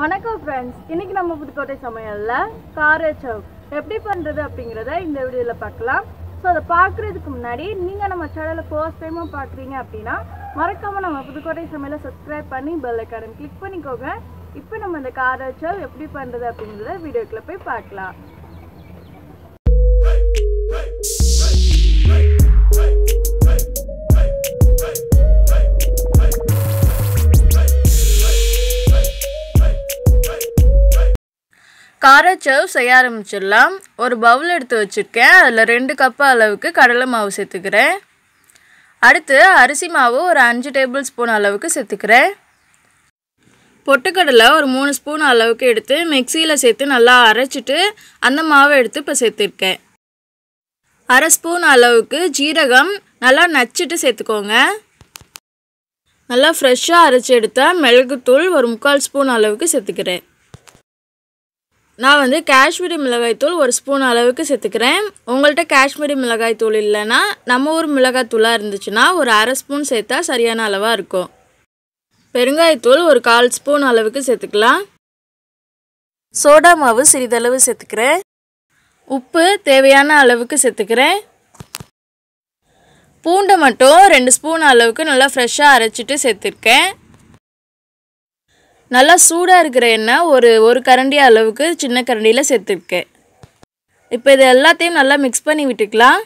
வணக்கம் ஃப்ரெண்ட்ஸ் இன்னைக்கு நம்ம புதுக்கோட்டை சமையலில் கார சவ் எப்படி பண்ணுறது அப்படிங்கிறத இந்த வீடியோவில் பார்க்கலாம். ஸோ அதை பார்க்குறதுக்கு முன்னாடி நீங்கள் நம்ம சேனலை ஃபர்ஸ்ட் டைமாக பார்க்குறீங்க அப்படின்னா மறக்காமல் நம்ம புதுக்கோட்டை சமையலை சப்ஸ்கிரைப் பண்ணி பெல் ஐக்கான கிளிக் பண்ணிக்கோங்க. இப்போ நம்ம இந்த கார சவ் எப்படி பண்ணுறது அப்படிங்கிறத வீடியோக்குள்ளே போய் பார்க்கலாம். காரச்சவ் செய்ய ஆரம்பிச்சிடலாம். ஒரு பவுல் எடுத்து வச்சுருக்கேன். அதில் ரெண்டு கப்பு அளவுக்கு கடலை மாவு சேர்த்துக்கிறேன். அடுத்து அரிசி மாவு ஒரு அஞ்சு டேபிள் ஸ்பூன் அளவுக்கு சேர்த்துக்கிறேன். பொட்டுக்கடலை ஒரு மூணு ஸ்பூன் அளவுக்கு எடுத்து மிக்சியில் சேர்த்து நல்லா அரைச்சிட்டு அந்த மாவை எடுத்து இப்போ சேர்த்துருக்கேன். அரை ஸ்பூன் அளவுக்கு ஜீரகம் நல்லா நச்சுட்டு சேர்த்துக்கோங்க. நல்லா ஃப்ரெஷ்ஷாக அரைச்சி எடுத்தால் மிளகுத்தூள் ஒரு முக்கால் ஸ்பூன் அளவுக்கு சேர்த்துக்கிறேன். நான் வந்து காஷ்மீரி மிளகாய்த்தூள் ஒரு ஸ்பூன் அளவுக்கு சேர்த்துக்கிறேன். உங்கள்கிட்ட காஷ்மீரி மிளகாய்த்தூள் இல்லைன்னா நம்ம ஊர் மிளகாய்த்தூளாக இருந்துச்சுன்னா ஒரு அரை ஸ்பூன் சேர்த்தா சரியான அளவாக இருக்கும். பெருங்காயத்தூள் ஒரு கால் ஸ்பூன் அளவுக்கு சேர்த்துக்கலாம். சோடா மாவு சிறிதளவு சேர்த்துக்கிறேன். உப்பு தேவையான அளவுக்கு சேர்த்துக்கிறேன். பூண்டை மட்டும் ரெண்டு ஸ்பூன் அளவுக்கு நல்லா ஃப்ரெஷ்ஷாக அரைச்சிட்டு சேர்த்துருக்கேன். நல்லா சூடாக இருக்கிற எண்ணெய் ஒரு ஒரு கரண்டி அளவுக்கு சின்ன கரண்டியில் சேர்த்துருக்கேன் இப்போ இது எல்லாத்தையும் நல்லா மிக்ஸ் பண்ணி விட்டுக்கலாம்.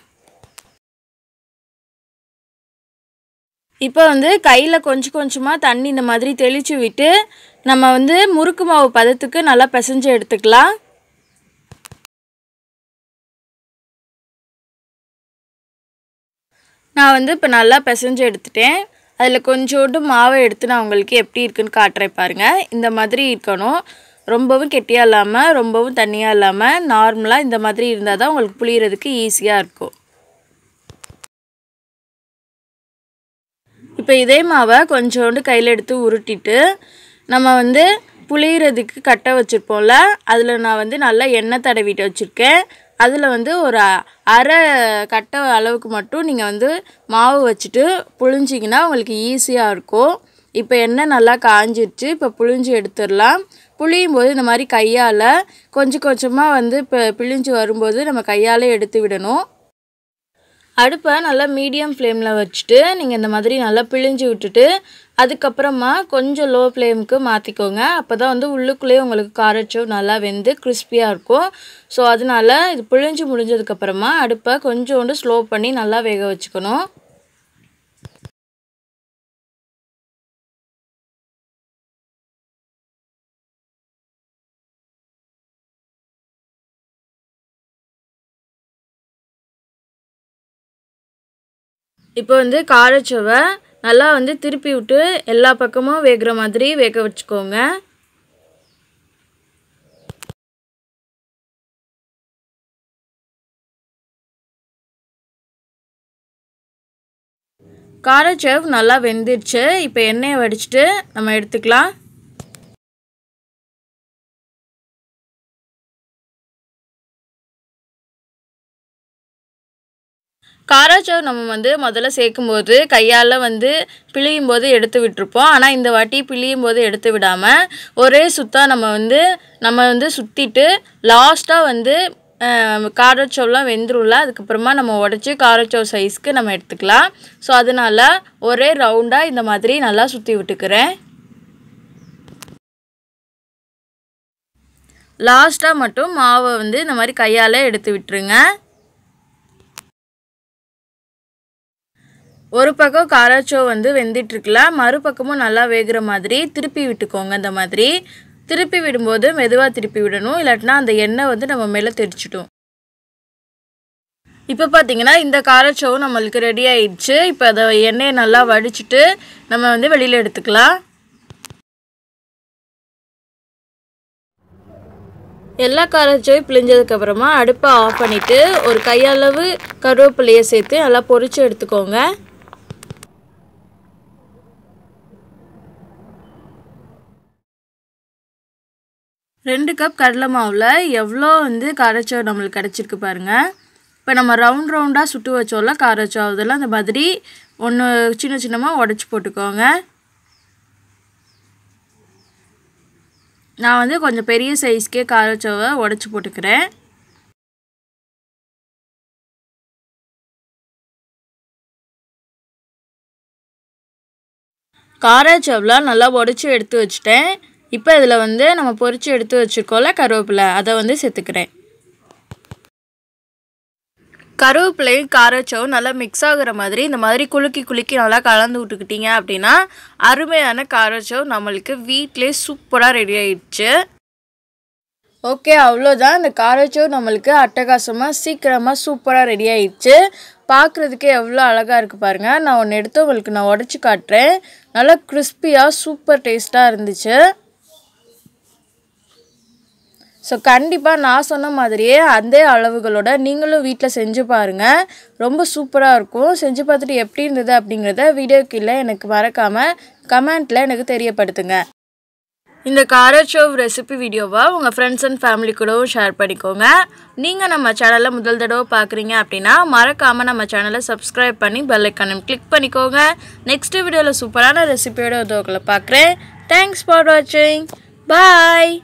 இப்போ வந்து கையில் கொஞ்சம் கொஞ்சமாக தண்ணி இந்த மாதிரி தெளித்து விட்டு நம்ம வந்து முறுக்கு மாவு பதத்துக்கு நல்லா பிசைஞ்சு எடுத்துக்கலாம். நான் வந்து இப்போ நல்லா பிசைஞ்சு எடுத்துட்டேன். அதில் கொஞ்சோண்டு மாவை எடுத்து நான் உங்களுக்கு எப்படி இருக்குன்னு காட்டுறேன் பாருங்கள் இந்த மாதிரி இருக்கணும். ரொம்பவும் கெட்டியாக இல்லாமல் ரொம்பவும் தண்ணியாக இல்லாமல் நார்மலாக இந்த மாதிரி இருந்தால் தான் உங்களுக்கு புளியறதுக்கு ஈஸியாக இருக்கும். இப்போ இதே மாவை கொஞ்சோண்டு கையில் எடுத்து உருட்டிட்டு நம்ம வந்து புளியறதுக்கு கட்டை வச்சுருப்போம்ல அதில் நான் வந்து நல்லா எண்ணெய் தடவிட்டு வச்சுருக்கேன். அதில் வந்து ஒரு அரை கட்டை அளவுக்கு மட்டும் நீங்கள் வந்து மாவு வச்சுட்டு புழிஞ்சிங்கன்னா உங்களுக்கு ஈஸியாக இருக்கும். இப்போ எண்ணெய் நல்லா காஞ்சிருச்சு இப்போ புழிஞ்சு எடுத்துடலாம். புளியும் போது இந்த மாதிரி கையால் கொஞ்சம் கொஞ்சமாக வந்து இப்போ பிழிஞ்சு வரும்போது நம்ம கையால் எடுத்து விடணும். அடுப்பை நல்லா மீடியம் ஃப்ளேமில் வச்சுட்டு நீங்கள் இந்த மாதிரி நல்லா பிழிஞ்சு விட்டுட்டு அதுக்கப்புறமா கொஞ்சம் லோ ஃப்ளேமுக்கு மாற்றிக்கோங்க அப்போ தான் வந்து உள்ளுக்குள்ளேயே உங்களுக்கு காரச்சோ நல்லா வெந்து கிறிஸ்பியாக இருக்கும். ஸோ அதனால இது பிழிஞ்சு முடிஞ்சதுக்கப்புறமா அடுப்பை கொஞ்சோண்டு ஸ்லோ பண்ணி நல்லா வேக வச்சுக்கணும். இப்போ வந்து காரச்சுவை நல்லா வந்து திருப்பி விட்டு எல்லா பக்கமும் வேகிற மாதிரி வேக வச்சுக்கோங்க. காரச்சேவ் நல்லா வெந்துடுச்சு இப்போ எண்ணெயை வடிச்சிட்டு நம்ம எடுத்துக்கலாம். காராச்சோர் நம்ம வந்து முதல்ல சேர்க்கும்போது கையால் வந்து பிழியும் போது எடுத்து விட்டுருப்போம். ஆனால் இந்த வாட்டி பிழியும் போது எடுத்து விடாமல் ஒரே சுத்தாக நம்ம வந்து நம்ம வந்து சுற்றிட்டு லாஸ்ட்டாக வந்து காரச்சவ்லாம் வெந்துரும்ல அதுக்கப்புறமா நம்ம உடச்சி காரச்சவ் சைஸ்க்கு நம்ம எடுத்துக்கலாம். ஸோ அதனால் ஒரே ரவுண்டாக இந்த மாதிரி நல்லா சுற்றி விட்டுக்கிறேன். லாஸ்ட்டாக மட்டும் மாவை வந்து இந்த மாதிரி கையால் எடுத்து விட்டுருங்க. ஒரு பக்கம் காராச்சோ வந்து வெந்துட்டுருக்குல மறுபக்கமும் நல்லா வேகிற மாதிரி திருப்பி விட்டுக்கோங்க இந்த மாதிரி. திருப்பி விடும்போது மெதுவாக திருப்பி விடணும் இல்லாட்டினா அந்த எண்ணெய் வந்து நம்ம மேலே தெரிச்சிட்டோம் இப்போ பார்த்தீங்கன்னா இந்த காரச்சோவும் நம்மளுக்கு ரெடி ஆயிடுச்சு. இப்போ அதை எண்ணெயை நல்லா வடிச்சிட்டு நம்ம வந்து வெளியில் எடுத்துக்கலாம். எல்லா காரச்சோயும் பிழிஞ்சதுக்கப்புறமா அடுப்பை ஆஃப் பண்ணிவிட்டு ஒரு கையளவு கருவேப்பிலையை சேர்த்து நல்லா பொறிச்சு எடுத்துக்கோங்க. ரெண்டு கப் கடலை மாவில் எவ்வளோ வந்து காரச்சோ நம்மளுக்கு கிடச்சிருக்கு பாருங்கள் இப்போ நம்ம ரவுண்ட் ரவுண்டாக சுட்டு வச்சோம்ல காரச்சோ அதெல்லாம் அந்த மாதிரி ஒன்று சின்ன சின்னமாக உடச்சி போட்டுக்கோங்க. நான் வந்து கொஞ்சம் பெரிய சைஸ்க்கே காரச்சோவை உடச்சி போட்டுக்கிறேன். காராச்சவ்லாம் நல்லா உடச்சி எடுத்து வச்சுட்டேன். இப்போ இதில் வந்து நம்ம பொறிச்சு எடுத்து வச்சுருக்கோம்ல கருவேப்பிலை அதை வந்து சேர்த்துக்கிறேன். கருவேப்பிலையும் காரச்சவும் நல்லா மிக்ஸ் ஆகுற மாதிரி இந்த மாதிரி குலுக்கி குலுக்கி நல்லா கலந்து விட்டுக்கிட்டீங்க அப்படின்னா அருமையான காரச்சவ் நம்மளுக்கு வீட்டிலே சூப்பராக ரெடி ஆயிடுச்சு. ஓகே அவ்வளோதான் இந்த காரச்சவ் நம்மளுக்கு அட்டகாசமாக சீக்கிரமாக சூப்பராக ரெடி ஆயிடுச்சு. பார்க்குறதுக்கே எவ்வளோ அழகாக இருக்குது பாருங்கள் நான் ஒன்று எடுத்து உங்களுக்கு நான் உடச்சி காட்டுறேன். நல்லா கிறிஸ்பியாக சூப்பர் டேஸ்ட்டாக இருந்துச்சு. ஸோ கண்டிப்பாக நான் சொன்ன மாதிரியே அதே அளவுகளோட நீங்களும் வீட்டில் செஞ்சு பாருங்கள் ரொம்ப சூப்பராக இருக்கும். செஞ்சு பார்த்துட்டு எப்படி இருந்தது அப்படிங்கிறத வீடியோ கீழே எனக்கு மறக்காமல் கமெண்ட்டில் எனக்கு தெரியப்படுத்துங்க. இந்த காரச்சோவ் ரெசிபி வீடியோவை உங்கள் ஃப்ரெண்ட்ஸ் அண்ட் ஃபேமிலி கூடவும் ஷேர் பண்ணிக்கோங்க. நீங்கள் நம்ம சேனலை முதல் தடவை பார்க்குறீங்க அப்படின்னா மறக்காமல் நம்ம சேனலை சப்ஸ்கிரைப் பண்ணி பெல் கிளிக் பண்ணிக்கோங்க. நெக்ஸ்ட் வீடியோவில் சூப்பரான ரெசிபியோட உதவுகளை பார்க்குறேன். தேங்க்ஸ் ஃபார் வாட்சிங் பாய்